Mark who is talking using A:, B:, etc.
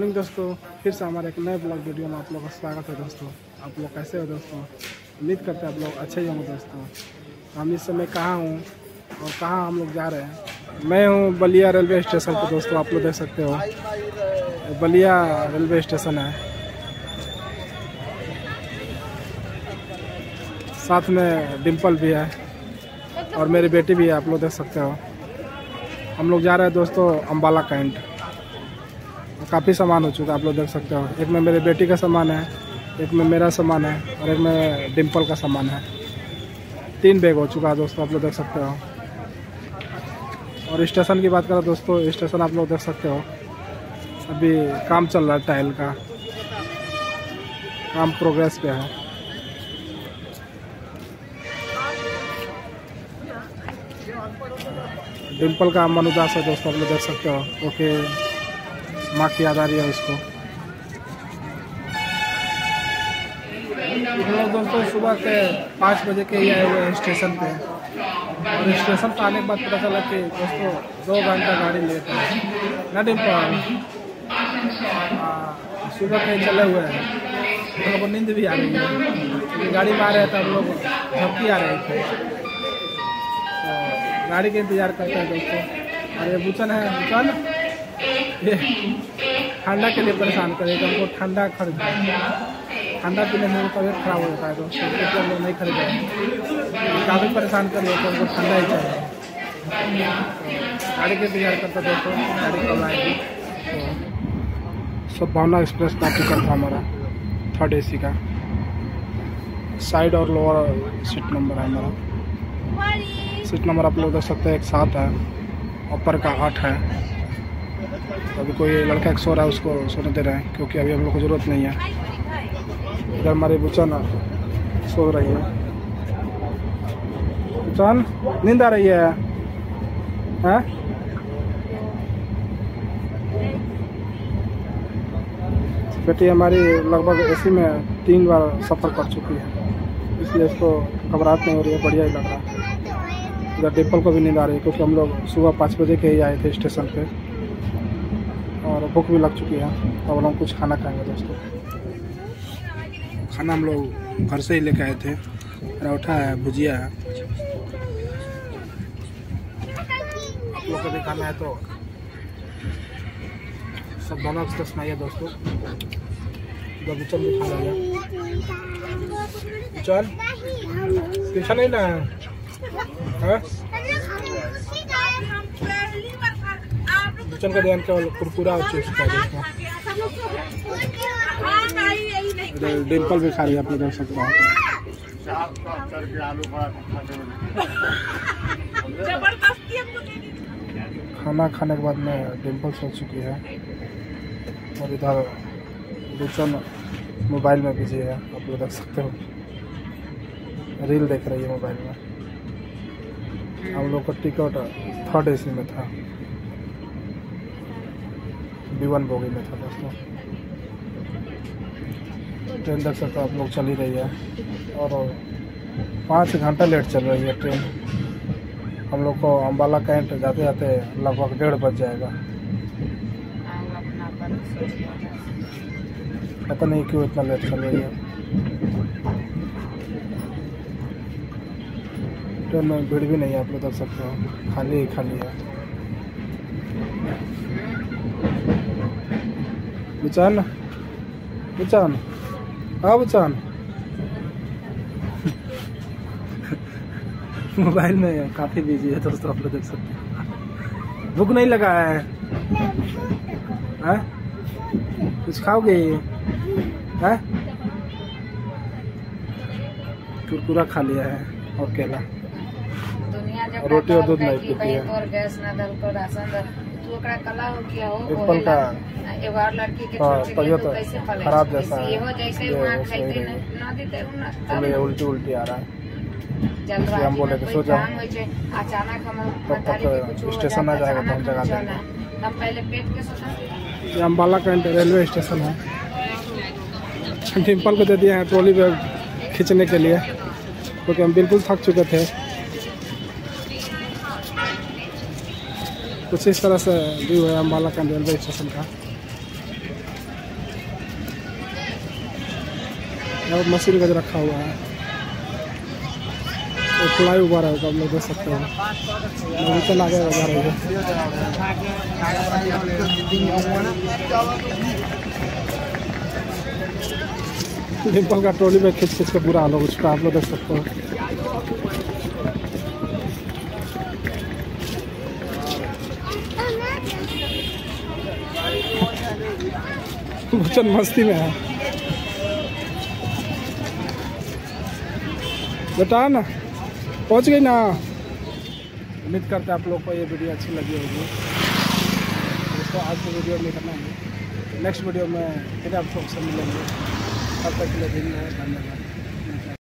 A: Morning दोस्तों, फिर से हमारे एक नए ब्लॉग वीडियो में आप लोग का स्वागत है दोस्तों। आप लोग कैसे हो दोस्तों? उम्मीद करते हैं आप लोग अच्छे ही होंगे दोस्तों। हम इस समय कहाँ हूँ और कहाँ हम लोग जा रहे हैं? मैं हूँ बलिया रेलवे स्टेशन पर दोस्तों, आप लोग देख सकते हो। बलिया रेलवे स्टेशन है। साथ में डिम्पल भी है और मेरी बेटी भी है, आप लोग देख सकते हो। हम लोग जा रहे हैं दोस्तों अम्बाला कैंट। काफ़ी सामान हो चुका है, आप लोग देख सकते हो। एक में मेरे बेटी का सामान है, एक में मेरा सामान है और एक में डिम्पल का सामान है। तीन बैग हो चुका है दोस्तों, आप लोग देख सकते हो। और स्टेशन की बात करें दोस्तों, स्टेशन आप लोग देख सकते हो। अभी काम चल रहा है टाइल का। काम प्रोग्रेस पे है। डिम्पल का मन उदास है दोस्तों, आप लोग देख सकते हो। ओके। माँ की याद आ रही है उसको। लोग दोस्तों, सुबह के पाँच बजे के ही आए हुए हैं स्टेशन पे। और स्टेशन पर आने के बाद पता चला कि दोस्तों, दो घंटा गाड़ी लेट है। ना डिम्पल सुबह के चले हुए हैं। हम लोग को नींद भी आ रही है। गाड़ी में आ रहे थे हम लोग, झपकी आ रहे थे। तो गाड़ी का इंतज़ार करते हैं दोस्तों। और ये बुचन है बुचन ठंडा के लिए परेशान करेगा हमको ठंडा खरीद ठंडा पीने से तबीयत खराब हो जाता है तो इसलिए हम लोग नहीं खरीदे। काफ़ी परेशान कर रहे हमको ठंडा ही चाहिए। गाड़ी के इंतज़ार करते दोस्तों गाड़ी कब आएगी तो सब भावना एक्सप्रेस का टिकट था हमारा थर्ड एसी का। साइड और लोअर सीट नंबर है हमारा। सीट नंबर आप लोग देख सकते हैं एक सात है ऊपर का आठ है। अभी कोई लड़का सो रहा है, उसको सोने दे रहे हैं, क्योंकि अभी हम लोग को ज़रूरत नहीं है। इधर हमारी बुचन सो रही है। बुचन नींद आ रही है? हैं? बेटी हमारी लगभग एसी में तीन बार सफ़र कर चुकी है, इसलिए इसको घबराहट नहीं हो रही है, बढ़िया ही लग रहा है। इधर डिम्पल को भी नींद आ रही है, क्योंकि हम लोग सुबह पाँच बजे के ही आए थे स्टेशन पे। भूख भी लग चुकी है। तो अब हम कुछ खाना खाएँगे दोस्तों। खाना हम लोग घर से ही लेके आए थे। पराठा है भुजिया है। आप लोग को भी खाना है तो सब दोनों एक्सप्रेस में आइए दोस्तों जब चल भी खा चल। नहीं ना है? किचन का ध्यान केवल कुरकुरा और चिप्स का डिम्पल भी खा रही है आप सकते हो खाना खाने के बाद में डिम्पल सो चुकी है। और इधर किचन मोबाइल में बिज़ी है, आप लोग देख सकते हो। रील देख रही है मोबाइल में। हम लोग का टिकट थर्ड एसी में था। बी वन बोगी में था दोस्तों। ट्रेन देख सकते हो आप लोग, चल ही रही है। और पाँच घंटा लेट चल रही है ट्रेन। हम लोग को अम्बाला कैंट जाते जाते लगभग डेढ़ बज जाएगा। पता नहीं क्यों इतना लेट चल रही है। ट्रेन में भीड़ भी नहीं है, आप लोग देख सकते हो। खाली ही खाली है। बुचान बुचान हाँ बुचान मोबाइल में काफ़ी बिज़ी है दोस्तों आप लोग देख सकते हैं। भूख नहीं लगा है। कुछ खाओगे? हैं? कुरकुरा खा लिया है और केला। रोटी और दूध नहीं पीती है।
B: दल को एगो और लड़की के
A: हाँ,
B: तो
A: खराब जैसा है।
B: जैसे वहाँ खाइते ना देते उन्ना
A: उल्टी उल्टी आ रहा है। हम बोले कि सो जाओ।
B: अचानक हम
A: तब तक स्टेशन आ जाएगा तो हम
B: अचानक
A: जगा देंगे।
B: हम पहले पेट के सोचा
A: ये अम्बाला कैंट रेलवे स्टेशन है। डिम्पल को दे दिए हैं ट्रॉली बैग खींचने के लिए क्योंकि हम बिल्कुल थक चुके थे। कुछ इस तरह से व्यू है अम्बाला का रेलवे स्टेशन का। और मशीन का रखा हुआ है। तो फ्लाई उबा रहा होगा आप लोग देख सकते हो। अभी चला गया जा रही है डिम्पल का ट्रॉली में खींच खींच के बुरा हाल हो है, आप लोग देख सकते हो। बच्चन मस्ती में है। बेटा ना। पहुँच गई ना। उम्मीद करते हैं आप लोग को ये वीडियो अच्छी लगी होगी। तो आज की वीडियो में करना है। नेक्स्ट वीडियो में फिर आप लोग से मिलेंगे। तब तक के लिए धन्यवाद।